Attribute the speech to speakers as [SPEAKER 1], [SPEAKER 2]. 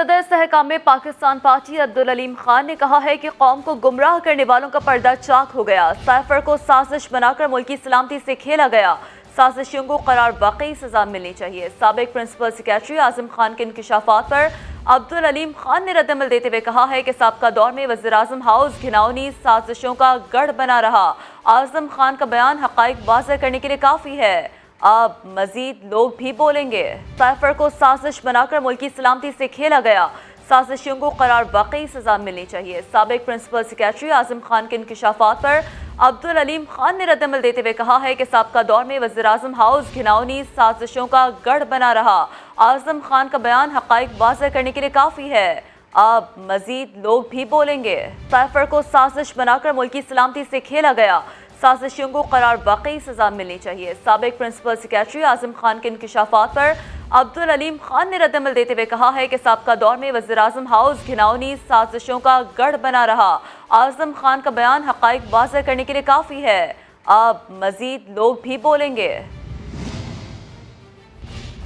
[SPEAKER 1] सदर सहकाम पाकिस्तान पार्टी अब्दुल अलीम खान ने कहा है कि कौम को गुमराह करने वालों का पर्दा चाक हो गया। साइफर को साजिश बनाकर मुल्की सलामती से खेला गया। साजिशों को करार वाकई सजा मिलनी चाहिए। सबक प्रिंसिपल सेक्रेटरी आज़म खान के इंकशाफात पर अब्दुल अलीम खान ने रद्दमल देते हुए कहा है कि सबका दौर में वजी अजम हाउस घिनौनी साजिशों का गढ़ बना रहा। आज़म खान का बयान हक वाजह करने के लिए काफ़ी है। अब मजीद लोग भी बोलेंगे। साइफर को साजिश बनाकर मुल्की सलामती से खेला गया। साजिशों को करार वाकई सजा मिलनी चाहिए। सबक प्रिंसिपल सेक्रेटरी आज़म खान के इंकशाफात पर अब्दुल अलीम खान ने रद्दमल देते हुए कहा है कि सबका दौर में वजी अजम हाउस घिनौनी साजिशों का गढ़ बना रहा। आज़म खान का बयान हक वाजह करने के लिए काफ़ी है। अब मजीद लोग भी बोलेंगे। साइफर को साजिश बनाकर मुल्की सलामती से खेला गया। साजिशों को करार वाकई सजा मिलनी चाहिए सबक प्रिंसिपल सेक्रेटरी आज़म खान के इंकशाफात पर अब्दुल अलीम खान ने रद्दमल देते हुए कहा है कि सबका दौर में वजी अजम हाउस घिनौनी साजिशों का गढ़ बना रहा आज़म खान का बयान हक वाजह करने के लिए काफ़ी है अब मजीद लोग भी बोलेंगे